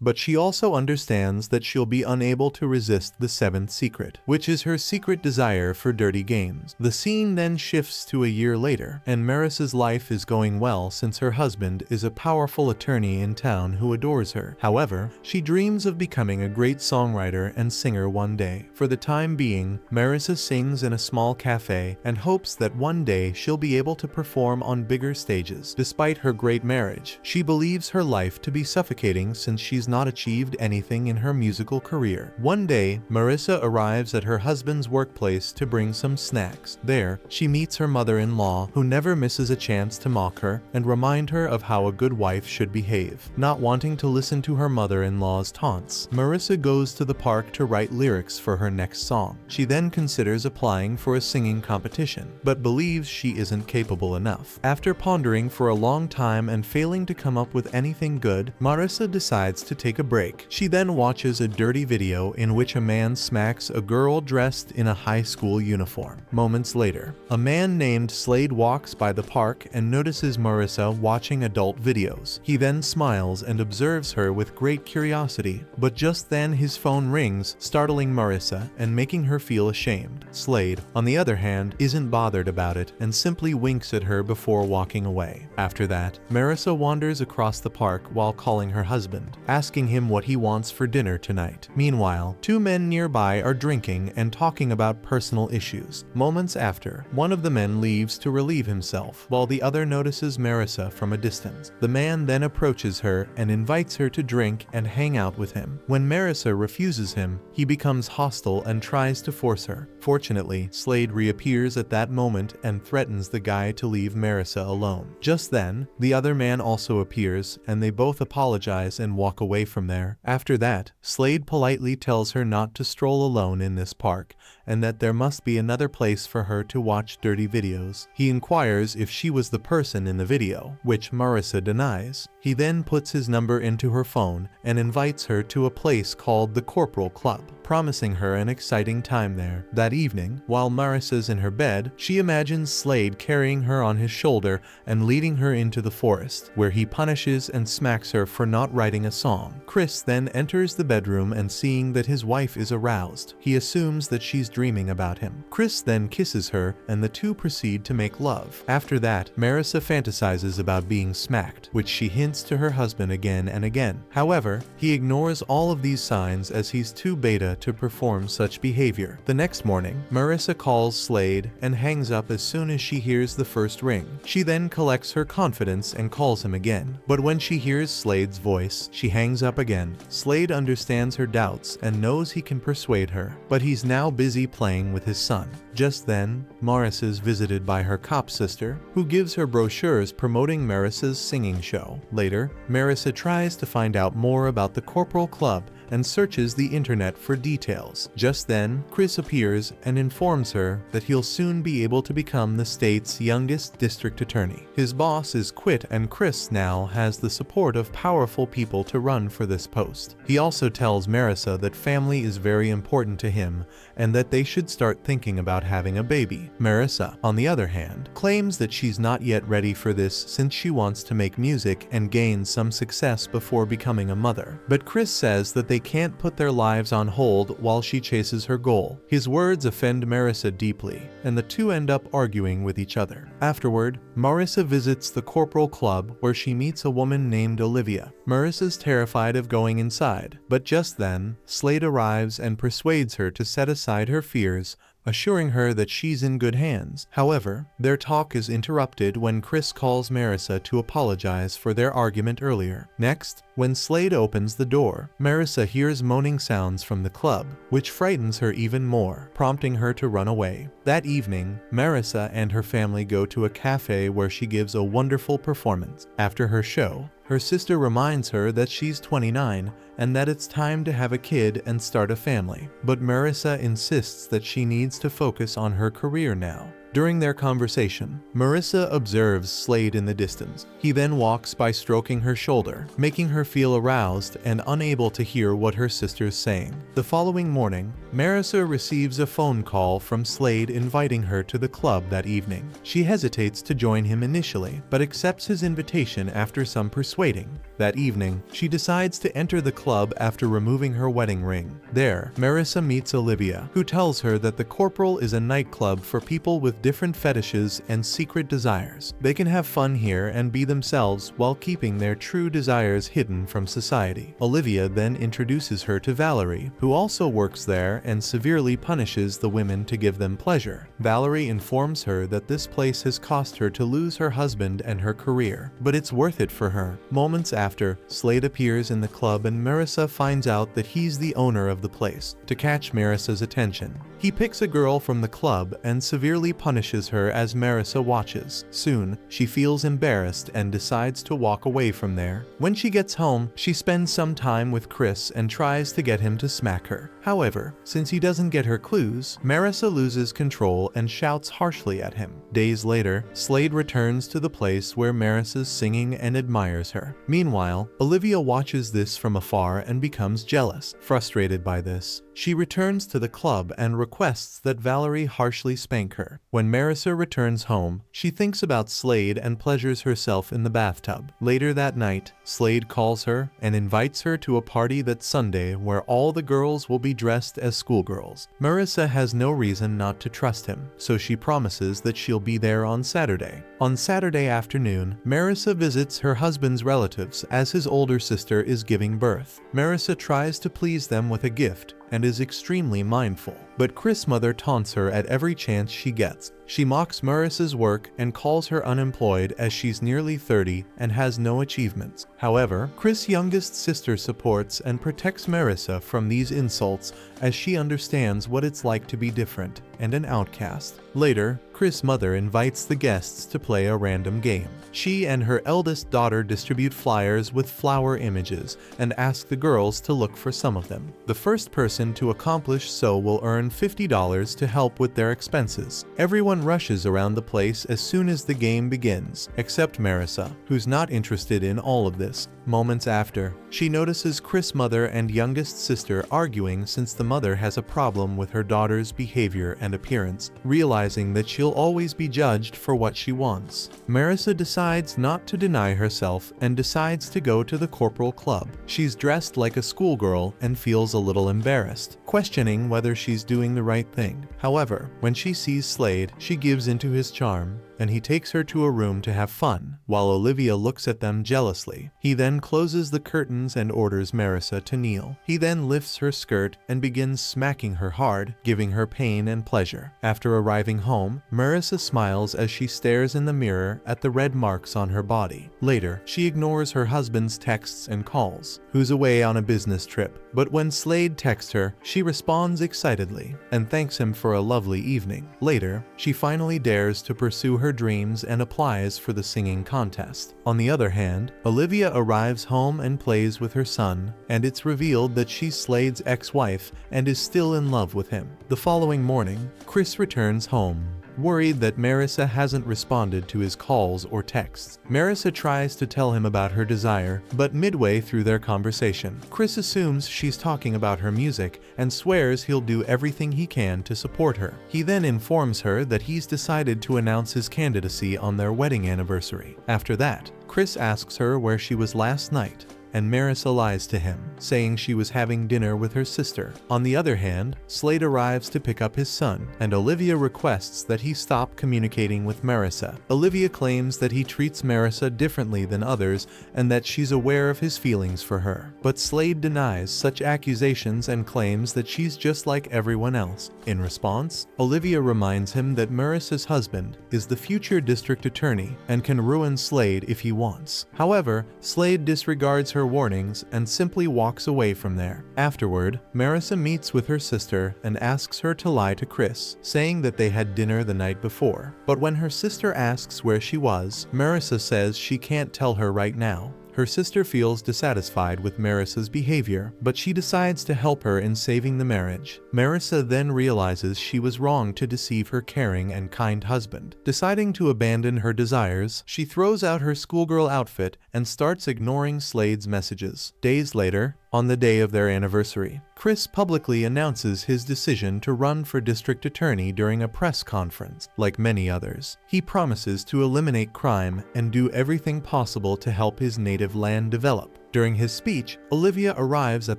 but she also understands that she'll be unable to resist the seventh secret, which is her secret desire for dirty games. The scene then shifts to a year later, and Marissa's life is going well since her husband is a powerful attorney in town who adores her. However, she dreams of becoming a great songwriter and singer one day. For the time being, Marissa sings in a small cafe and hopes that one day she'll be able to perform on bigger stages. Despite her great marriage, she believes her life to be suffocating since she's not achieved anything in her musical career. One day, Marissa arrives at her husband's workplace to bring some snacks. There, she meets her mother-in-law, who never misses a chance to mock her and remind her of how a good wife should behave. Not wanting to listen to her mother-in-law's taunts, Marissa goes to the park to write lyrics for her next song. She then considers applying for a singing competition, but believes she isn't capable enough. After pondering for a long time and failing to come up with anything good, Marissa decides to take a break. She then watches a dirty video in which a man smacks a girl dressed in a high school uniform. Moments later, a man named Slade walks by the park and notices Marissa watching adult videos. He then smiles and observes her with great curiosity, but just then his phone rings, startling Marissa and making her feel ashamed. Slade, on the other hand, isn't bothered about it and simply winks at her before walking away. After that, Marissa wanders across the park while calling her husband, asking him what he wants for dinner tonight. Meanwhile, two men nearby are drinking and talking about personal issues. Moments after, one of the men leaves to relieve himself, while the other notices Marissa from a distance. The man then approaches her and invites her to drink and hang out with him. When Marissa refuses him, he becomes hostile and tries to force her. Fortunately, Slade reappears at that moment and threatens the guy to leave Marissa alone. Just then, the other man also appears and they both apologize and walk away from there. After that, Slade politely tells her not to stroll alone in this park and that there must be another place for her to watch dirty videos. He inquires if she was the person in the video, which Marissa denies. He then puts his number into her phone and invites her to a place called the Corporal Club, promising her an exciting time there. That evening, while Marissa's in her bed, she imagines Slade carrying her on his shoulder and leading her into the forest, where he punishes and smacks her for not writing a song. Chris then enters the bedroom and seeing that his wife is aroused, he assumes that she's dreaming about him. Chris then kisses her and the two proceed to make love. After that, Marissa fantasizes about being smacked, which she hints to her husband again and again. However, he ignores all of these signs as he's too beta to perform such behavior. The next morning, Marissa calls Slade and hangs up as soon as she hears the first ring. She then collects her confidence and calls him again. But when she hears Slade's voice, she hangs up again. Slade understands her doubts and knows he can persuade her, but he's now busy playing with his son. Just then, Marissa's visited by her cop sister, who gives her brochures promoting Marissa's singing show. Later, Marissa tries to find out more about the Corporal Club and searches the internet for details. Just then, Chris appears and informs her that he'll soon be able to become the state's youngest district attorney. His boss is quit and Chris now has the support of powerful people to run for this post. He also tells Marissa that family is very important to him and that they should start thinking about having a baby. Marissa, on the other hand, claims that she's not yet ready for this since she wants to make music and gain some success before becoming a mother. But Chris says that they can't put their lives on hold while she chases her goal. His words offend Marissa deeply, and the two end up arguing with each other. Afterward, Marissa visits the Corporal Club where she meets a woman named Olivia. Marissa's terrified of going inside, but just then, Slade arrives and persuades her to set aside her fears assuring her that she's in good hands. However, their talk is interrupted when Chris calls Marissa to apologize for their argument earlier. Next, when Slade opens the door, Marissa hears moaning sounds from the club, which frightens her even more, prompting her to run away. That evening, Marissa and her family go to a cafe where she gives a wonderful performance. After her show, her sister reminds her that she's 29 and that it's time to have a kid and start a family. But Marissa insists that she needs to focus on her career now. During their conversation, Marissa observes Slade in the distance. He then walks by stroking her shoulder, making her feel aroused and unable to hear what her sister's saying. The following morning, Marissa receives a phone call from Slade inviting her to the club that evening. She hesitates to join him initially, but accepts his invitation after some persuading. That evening, she decides to enter the club after removing her wedding ring. There, Marissa meets Olivia, who tells her that the Corporal is a nightclub for people with different fetishes and secret desires. They can have fun here and be themselves while keeping their true desires hidden from society. Olivia then introduces her to Valerie, who also works there and severely punishes the women to give them pleasure. Valerie informs her that this place has cost her to lose her husband and her career, but it's worth it for her. Moments after, Slade appears in the club and Marissa finds out that he's the owner of the place. To catch Marissa's attention, he picks a girl from the club and severely punishes her as Marissa watches. Soon, she feels embarrassed and decides to walk away from there. When she gets home, she spends some time with Chris and tries to get him to smack her. However, since he doesn't get her clues, Marissa loses control and shouts harshly at him. Days later, Slade returns to the place where Marissa's singing and admires her. Meanwhile, Olivia watches this from afar and becomes jealous. Frustrated by this, she returns to the club and requests that Valerie harshly spank her. When Marissa returns home, she thinks about Slade and pleasures herself in the bathtub. Later that night, Slade calls her and invites her to a party that Sunday where all the girls will be dressed as schoolgirls. Marissa has no reason not to trust him, so she promises that she'll be there on Saturday. On Saturday afternoon, Marissa visits her husband's relatives as his older sister is giving birth. Marissa tries to please them with a gift, and is extremely mindful. But Chris' mother taunts her at every chance she gets. She mocks Marissa's work and calls her unemployed as she's nearly 30 and has no achievements. However, Chris' youngest sister supports and protects Marissa from these insults as she understands what it's like to be different and an outcast. Later, Chris' mother invites the guests to play a random game. She and her eldest daughter distribute flyers with flower images and ask the girls to look for some of them. The first person to accomplish so will earn $50 to help with their expenses. Everyone rushes around the place as soon as the game begins, except Marissa, who's not interested in all of this. Moments after, she notices Chris' mother and youngest sister arguing since the mother has a problem with her daughter's behavior and appearance, realizing that she'll always be judged for what she wants. Marissa decides not to deny herself and decides to go to the Corporal Club. She's dressed like a schoolgirl and feels a little embarrassed, questioning whether she's doing the right thing. However, when she sees Slade, she gives into his charm and he takes her to a room to have fun, while Olivia looks at them jealously. He then closes the curtains and orders Marissa to kneel. He then lifts her skirt and begins smacking her hard, giving her pain and pleasure. After arriving home, Marissa smiles as she stares in the mirror at the red marks on her body. Later, she ignores her husband's texts and calls, who's away on a business trip. But when Slade texts her, she responds excitedly and thanks him for a lovely evening. Later, she finally dares to pursue her dreams and applies for the singing contest. On the other hand, Olivia arrives home and plays with her son, and it's revealed that she's Slade's ex-wife and is still in love with him. The following morning, Chris returns home worried that Marissa hasn't responded to his calls or texts. Marissa tries to tell him about her desire, but midway through their conversation, Chris assumes she's talking about her music and swears he'll do everything he can to support her. He then informs her that he's decided to announce his candidacy on their wedding anniversary. After that, Chris asks her where she was last night, and Marissa lies to him, saying she was having dinner with her sister. On the other hand, Slade arrives to pick up his son, and Olivia requests that he stop communicating with Marissa. Olivia claims that he treats Marissa differently than others and that she's aware of his feelings for her. But Slade denies such accusations and claims that she's just like everyone else. In response, Olivia reminds him that Marissa's husband is the future district attorney and can ruin Slade if he wants. However, Slade disregards her her warnings and simply walks away from there. Afterward, Marissa meets with her sister and asks her to lie to Chris, saying that they had dinner the night before. But when her sister asks where she was, Marissa says she can't tell her right now. Her sister feels dissatisfied with Marissa's behavior, but she decides to help her in saving the marriage. Marissa then realizes she was wrong to deceive her caring and kind husband. Deciding to abandon her desires, she throws out her schoolgirl outfit and starts ignoring Slade's messages. Days later, on the day of their anniversary, Chris publicly announces his decision to run for district attorney during a press conference. Like many others, he promises to eliminate crime and do everything possible to help his native land develop. During his speech, Olivia arrives at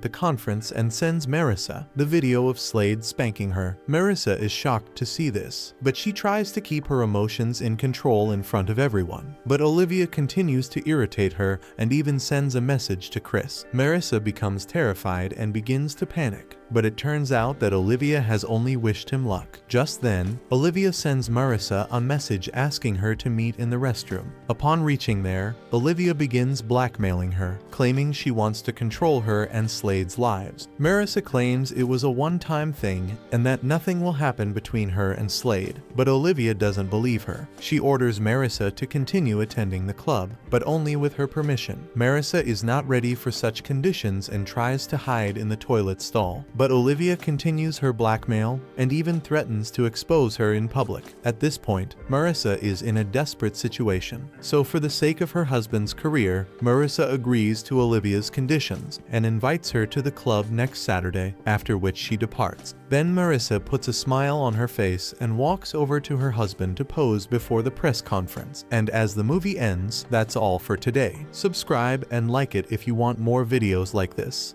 the conference and sends Marissa the video of Slade spanking her. Marissa is shocked to see this, but she tries to keep her emotions in control in front of everyone. But Olivia continues to irritate her and even sends a message to Chris. Marissa becomes terrified and begins to panic but it turns out that Olivia has only wished him luck. Just then, Olivia sends Marissa a message asking her to meet in the restroom. Upon reaching there, Olivia begins blackmailing her, claiming she wants to control her and Slade's lives. Marissa claims it was a one-time thing and that nothing will happen between her and Slade, but Olivia doesn't believe her. She orders Marissa to continue attending the club, but only with her permission. Marissa is not ready for such conditions and tries to hide in the toilet stall, but Olivia continues her blackmail and even threatens to expose her in public. At this point, Marissa is in a desperate situation. So for the sake of her husband's career, Marissa agrees to Olivia's conditions and invites her to the club next Saturday, after which she departs. Then Marissa puts a smile on her face and walks over to her husband to pose before the press conference. And as the movie ends, that's all for today. Subscribe and like it if you want more videos like this.